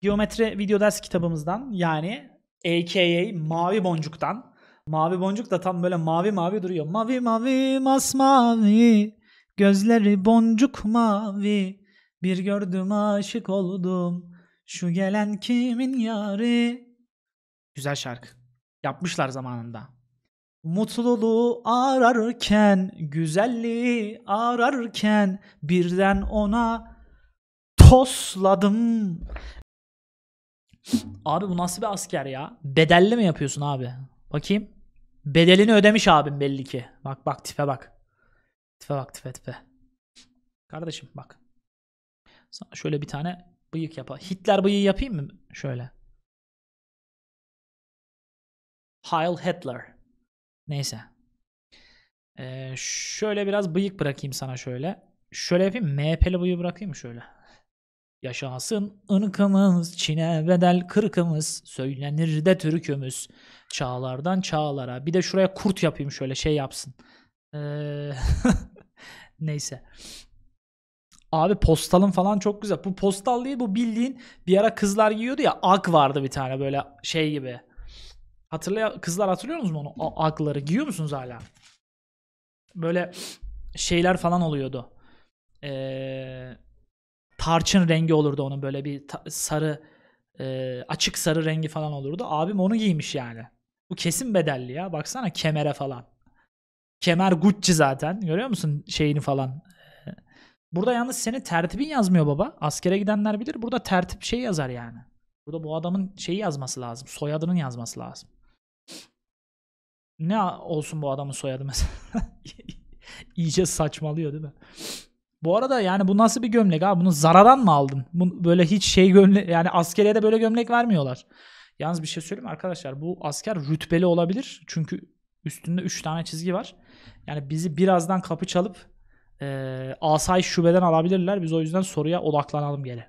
Geometri video ders kitabımızdan yani AKA Mavi Boncuk'tan. Mavi Boncuk da tam böyle mavi mavi duruyor. Mavi mavi masmavi gözleri boncuk mavi bir gördüm aşık oldum şu gelen kimin yari. Güzel şarkı. Yapmışlar zamanında. Mutluluğu ararken, güzelliği ararken birden ona tosladım. Abi bu nasıl bir asker ya? Bedelli mi yapıyorsun abi? Bakayım. Bedelini ödemiş abim belli ki. Bak bak tipe bak. Tipe bak tipe tipe. Kardeşim bak. Sana şöyle bir tane bıyık yap. Hitler bıyığı yapayım mı? Şöyle. Heil Hitler. Neyse. Ee, şöyle biraz bıyık bırakayım sana şöyle. Şöyle yapayım. MHP'li bıyığı bırakayım mı şöyle? Yaşasın ırkımız, Çin'e bedel kırkımız, söylenir de türkümüz. Çağlardan çağlara. Bir de şuraya kurt yapayım şöyle şey yapsın. Ee, neyse. Abi postalın falan çok güzel. Bu postal değil bu bildiğin bir ara kızlar giyiyordu ya ak vardı bir tane böyle şey gibi. Hatırlaya kızlar hatırlıyor musunuz onu? O akları giyiyor musunuz hala? Böyle şeyler falan oluyordu. Eee tarçın rengi olurdu onun böyle bir sarı e, açık sarı rengi falan olurdu. Abim onu giymiş yani. Bu kesin bedelli ya. Baksana kemere falan. Kemer Gucci zaten. Görüyor musun şeyini falan. Burada yalnız senin tertibin yazmıyor baba. Askere gidenler bilir. Burada tertip şey yazar yani. Burada bu adamın şeyi yazması lazım. Soyadının yazması lazım. Ne olsun bu adamın soyadı mesela? İyice saçmalıyor değil mi? Bu arada yani bu nasıl bir gömlek abi? Bunu Zara'dan mı aldın? Bu böyle hiç şey gömlek yani askeriye de böyle gömlek vermiyorlar. Yalnız bir şey söyleyeyim arkadaşlar? Bu asker rütbeli olabilir. Çünkü üstünde 3 tane çizgi var. Yani bizi birazdan kapı çalıp e, asayiş şubeden alabilirler. Biz o yüzden soruya odaklanalım geri.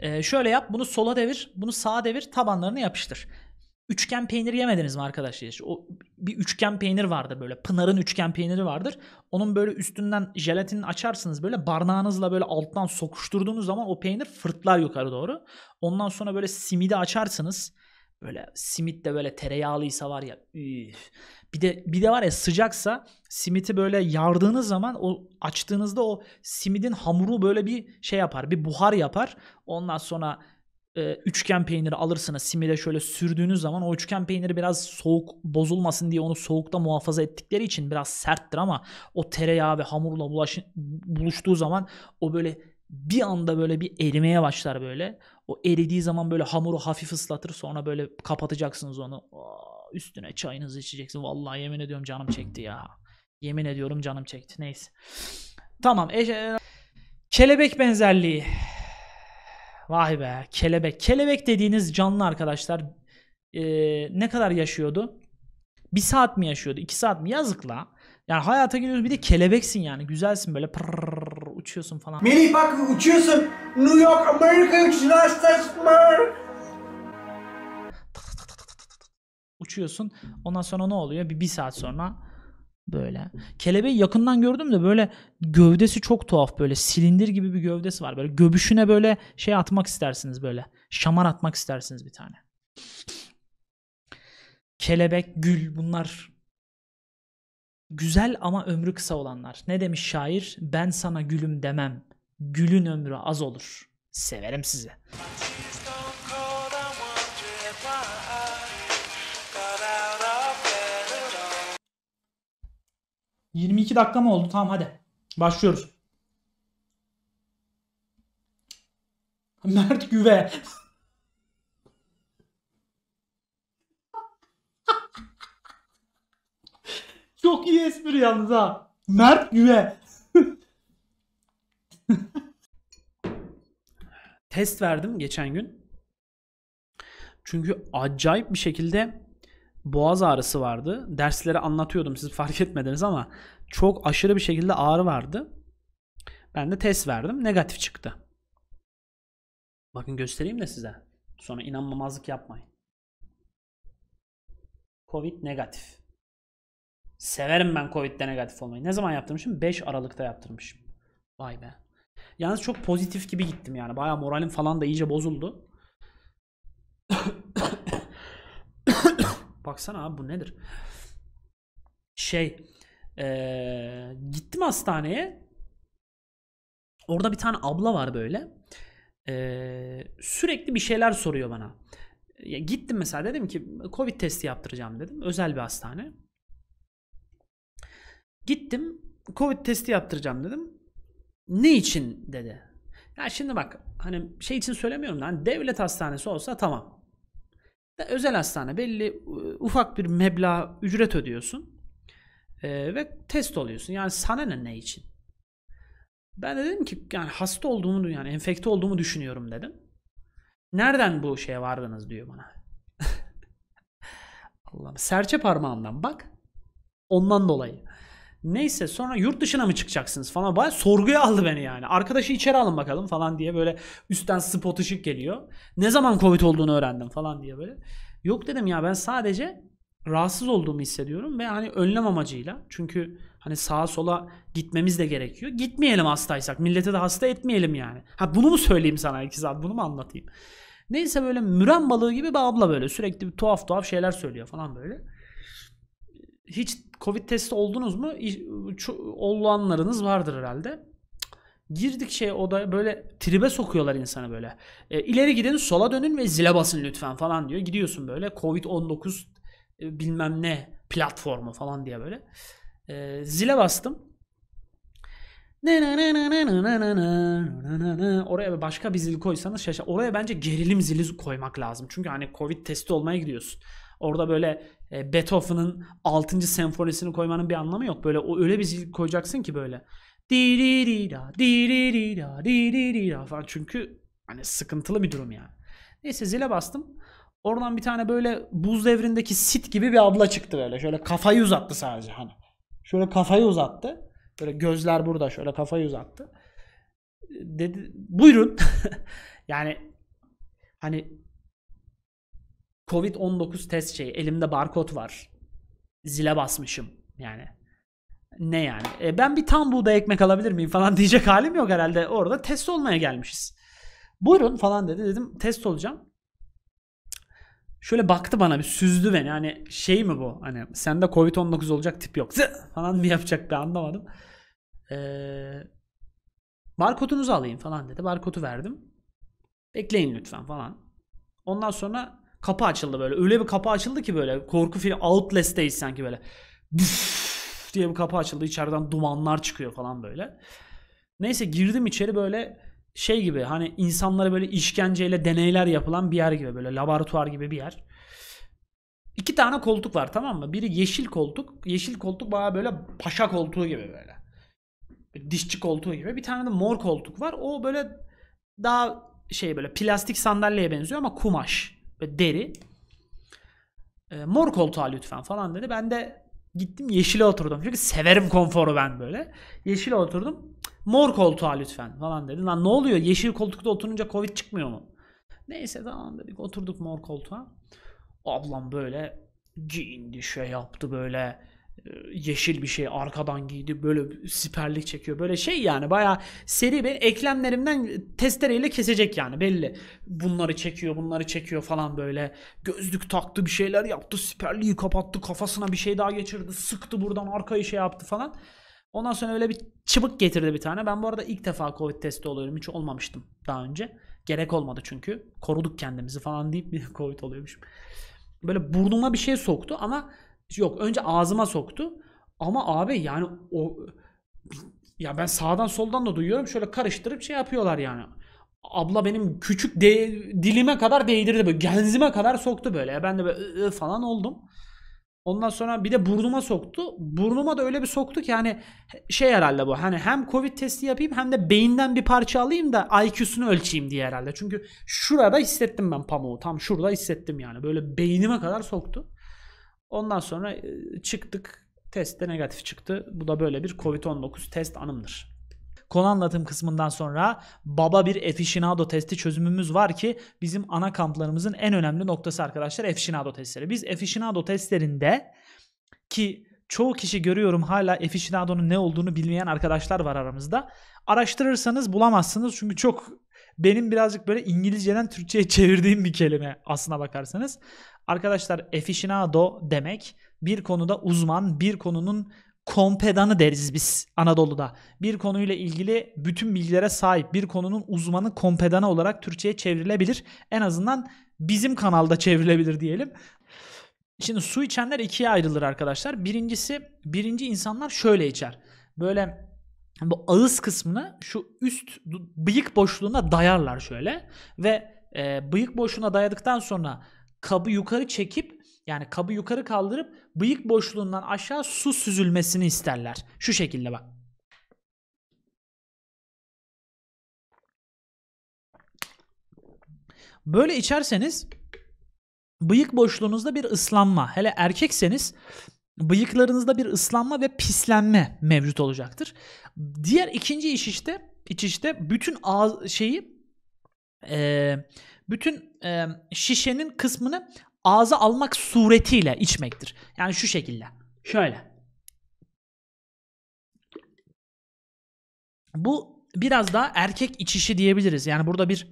E, şöyle yap. Bunu sola devir. Bunu sağa devir. Tabanlarını yapıştır. Üçgen peynir yemediniz mi arkadaşlar? O bir üçgen peynir vardır böyle. Pınar'ın üçgen peyniri vardır. Onun böyle üstünden jelatinini açarsınız böyle barnağınızla böyle alttan sokuşturduğunuz zaman o peynir fırtlar yukarı doğru. Ondan sonra böyle simidi açarsınız. Böyle simit de böyle tereyağlıysa var ya üf. Bir de bir de var ya sıcaksa simiti böyle yardığınız zaman o açtığınızda o simidin hamuru böyle bir şey yapar. Bir buhar yapar. Ondan sonra e, üçgen peyniri alırsınız simide şöyle sürdüğünüz zaman o üçgen peyniri biraz soğuk bozulmasın diye onu soğukta muhafaza ettikleri için biraz serttir ama o tereyağı ve hamurla bulaşı, buluştuğu zaman o böyle bir anda böyle bir erimeye başlar böyle. O eridiği zaman böyle hamuru hafif ıslatır sonra böyle kapatacaksınız onu. Üstüne çayınızı içeceksin. Vallahi yemin ediyorum canım çekti ya. Yemin ediyorum canım çekti. Neyse. Tamam. E, kelebek benzerliği. Vay be kelebek. Kelebek dediğiniz canlı arkadaşlar e, ne kadar yaşıyordu? Bir saat mi yaşıyordu? iki saat mi? Yazık la. Yani hayata geliyorsun bir de kelebeksin yani. Güzelsin böyle pırrrr, uçuyorsun falan. Melih bak uçuyorsun. New York Amerika uçuyorsun. Uçuyorsun. Ondan sonra ne oluyor? Bir, bir saat sonra böyle. Kelebeği yakından gördüm de böyle gövdesi çok tuhaf böyle silindir gibi bir gövdesi var. Böyle göbüşüne böyle şey atmak istersiniz böyle. Şamar atmak istersiniz bir tane. Kelebek, gül bunlar güzel ama ömrü kısa olanlar. Ne demiş şair? Ben sana gülüm demem. Gülün ömrü az olur. Severim sizi. ...22 dakika mı oldu? Tamam hadi. Başlıyoruz. Mert Güve. Çok iyi espri yalnız ha. Mert Güve. Test verdim geçen gün. Çünkü acayip bir şekilde boğaz ağrısı vardı. Dersleri anlatıyordum siz fark etmediniz ama çok aşırı bir şekilde ağrı vardı. Ben de test verdim. Negatif çıktı. Bakın göstereyim de size. Sonra inanmamazlık yapmayın. Covid negatif. Severim ben Covid'de negatif olmayı. Ne zaman yaptırmışım? 5 Aralık'ta yaptırmışım. Vay be. Yalnız çok pozitif gibi gittim yani. Baya moralim falan da iyice bozuldu. Baksana abi bu nedir? Şey eee, gittim hastaneye. Orada bir tane abla var böyle. Eee, sürekli bir şeyler soruyor bana. Ya gittim mesela dedim ki Covid testi yaptıracağım dedim. Özel bir hastane. Gittim Covid testi yaptıracağım dedim. Ne için dedi. Ya şimdi bak hani şey için söylemiyorum da hani devlet hastanesi olsa tamam. Özel hastane belli ufak bir meblağ ücret ödüyorsun. E, ve test oluyorsun. Yani sana ne ne için? Ben de dedim ki yani hasta olduğumu yani enfekte olduğumu düşünüyorum dedim. Nereden bu şeye vardınız diyor bana. Allah'ım serçe parmağımdan bak. Ondan dolayı. Neyse sonra yurt dışına mı çıkacaksınız falan. Baya sorguya aldı beni yani. Arkadaşı içeri alın bakalım falan diye böyle üstten spot ışık geliyor. Ne zaman Covid olduğunu öğrendim falan diye böyle. Yok dedim ya ben sadece rahatsız olduğumu hissediyorum ve hani önlem amacıyla. Çünkü hani sağa sola gitmemiz de gerekiyor. Gitmeyelim hastaysak. Millete de hasta etmeyelim yani. Ha bunu mu söyleyeyim sana iki saat bunu mu anlatayım? Neyse böyle müren balığı gibi bir abla böyle sürekli bir tuhaf tuhaf şeyler söylüyor falan böyle hiç Covid testi oldunuz mu? Olanlarınız vardır herhalde. Girdik şey oda böyle tribe sokuyorlar insanı böyle. E, ileri gidin sola dönün ve zile basın lütfen falan diyor. Gidiyorsun böyle Covid-19 bilmem ne platformu falan diye böyle. E, zile bastım. Oraya başka bir zil koysanız şaşır. Oraya bence gerilim zili koymak lazım. Çünkü hani Covid testi olmaya gidiyorsun. Orada böyle e, Beethoven'ın 6. senfonisini koymanın bir anlamı yok. Böyle o öyle bir zil koyacaksın ki böyle. Di di di da, di di di da, di di di da falan. Çünkü hani sıkıntılı bir durum yani. Neyse zile bastım. Oradan bir tane böyle buz devrindeki sit gibi bir abla çıktı böyle. Şöyle kafayı uzattı sadece hani. Şöyle kafayı uzattı. Böyle gözler burada şöyle kafayı uzattı. Dedi buyurun. yani hani Covid-19 test şeyi elimde barkod var. Zile basmışım yani. Ne yani? E, ben bir tam buğday ekmek alabilir miyim falan diyecek halim yok herhalde. Orada test olmaya gelmişiz. Buyurun falan dedi. Dedim test olacağım. Şöyle baktı bana bir süzdü beni. Hani şey mi bu? Hani sende Covid-19 olacak tip yok. Zı! falan mı yapacak bir anlamadım. Ee, barkodunuzu alayım falan dedi. Barkodu verdim. Bekleyin lütfen falan. Ondan sonra kapı açıldı böyle. Öyle bir kapı açıldı ki böyle korku filmi Outlast'teyiz sanki böyle. Büf diye bir kapı açıldı. İçeriden dumanlar çıkıyor falan böyle. Neyse girdim içeri böyle şey gibi hani insanlara böyle işkenceyle deneyler yapılan bir yer gibi böyle laboratuvar gibi bir yer. İki tane koltuk var tamam mı? Biri yeşil koltuk. Yeşil koltuk baya böyle paşa koltuğu gibi böyle. Dişçi koltuğu gibi. Bir tane de mor koltuk var. O böyle daha şey böyle plastik sandalyeye benziyor ama kumaş ve deri. E, mor koltuğa lütfen falan dedi. Ben de gittim yeşile oturdum. Çünkü severim konforu ben böyle. Yeşile oturdum. Mor koltuğa lütfen falan dedi. Lan ne oluyor? Yeşil koltukta oturunca Covid çıkmıyor mu? Neyse tamam dedik. Oturduk mor koltuğa. Ablam böyle giyindi şey yaptı böyle yeşil bir şey arkadan giydi böyle siperlik çekiyor. Böyle şey yani baya seri bir eklemlerimden testereyle kesecek yani belli. Bunları çekiyor bunları çekiyor falan böyle. Gözlük taktı bir şeyler yaptı siperliği kapattı kafasına bir şey daha geçirdi sıktı buradan arkayı şey yaptı falan. Ondan sonra öyle bir çıbık getirdi bir tane. Ben bu arada ilk defa covid testi oluyorum. Hiç olmamıştım daha önce. Gerek olmadı çünkü. Koruduk kendimizi falan deyip covid oluyormuşum. Böyle burnuma bir şey soktu ama yok önce ağzıma soktu ama abi yani o ya ben sağdan soldan da duyuyorum şöyle karıştırıp şey yapıyorlar yani. Abla benim küçük de, dilime kadar değdirdi böyle genzime kadar soktu böyle. Ben de böyle ı- ı falan oldum. Ondan sonra bir de burnuma soktu. Burnuma da öyle bir soktu ki hani şey herhalde bu. Hani hem Covid testi yapayım hem de beyinden bir parça alayım da IQ'sunu ölçeyim diye herhalde. Çünkü şurada hissettim ben pamuğu. Tam şurada hissettim yani. Böyle beynime kadar soktu. Ondan sonra e, çıktık. Test de negatif çıktı. Bu da böyle bir Covid-19 test anımdır. Konu anlatım kısmından sonra baba bir aficionado testi çözümümüz var ki bizim ana kamplarımızın en önemli noktası arkadaşlar aficionado testleri. Biz aficionado testlerinde ki çoğu kişi görüyorum hala aficionado'nun ne olduğunu bilmeyen arkadaşlar var aramızda. Araştırırsanız bulamazsınız çünkü çok benim birazcık böyle İngilizceden Türkçe'ye çevirdiğim bir kelime aslına bakarsanız. Arkadaşlar aficionado demek bir konuda uzman, bir konunun kompedanı deriz biz Anadolu'da. Bir konuyla ilgili bütün bilgilere sahip bir konunun uzmanı kompedanı olarak Türkçe'ye çevrilebilir. En azından bizim kanalda çevrilebilir diyelim. Şimdi su içenler ikiye ayrılır arkadaşlar. Birincisi birinci insanlar şöyle içer. Böyle bu ağız kısmını şu üst bıyık boşluğuna dayarlar şöyle ve e, bıyık boşluğuna dayadıktan sonra kabı yukarı çekip yani kabı yukarı kaldırıp bıyık boşluğundan aşağı su süzülmesini isterler. Şu şekilde bak. Böyle içerseniz bıyık boşluğunuzda bir ıslanma. Hele erkekseniz bıyıklarınızda bir ıslanma ve pislenme mevcut olacaktır. Diğer ikinci iş işte iç işte bütün ağız şeyi e, bütün e, şişenin kısmını ağza almak suretiyle içmektir. Yani şu şekilde. Şöyle. Bu biraz daha erkek içişi diyebiliriz. Yani burada bir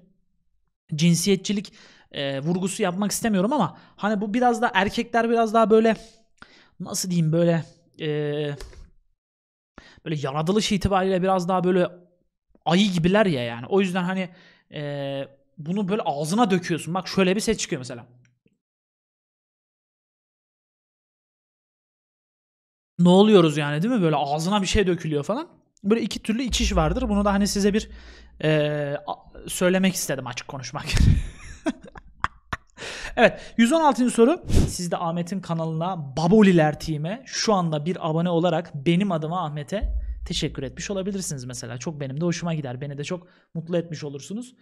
cinsiyetçilik e, vurgusu yapmak istemiyorum ama hani bu biraz da erkekler biraz daha böyle nasıl diyeyim böyle e, böyle yaratılış itibariyle biraz daha böyle ayı gibiler ya yani. O yüzden hani e, bunu böyle ağzına döküyorsun. Bak şöyle bir ses çıkıyor mesela. Ne oluyoruz yani değil mi? Böyle ağzına bir şey dökülüyor falan. Böyle iki türlü içiş vardır. Bunu da hani size bir e, söylemek istedim açık konuşmak. evet 116. soru. Siz de Ahmet'in kanalına Baboliler Team'e şu anda bir abone olarak benim adıma Ahmet'e teşekkür etmiş olabilirsiniz mesela. Çok benim de hoşuma gider. Beni de çok mutlu etmiş olursunuz.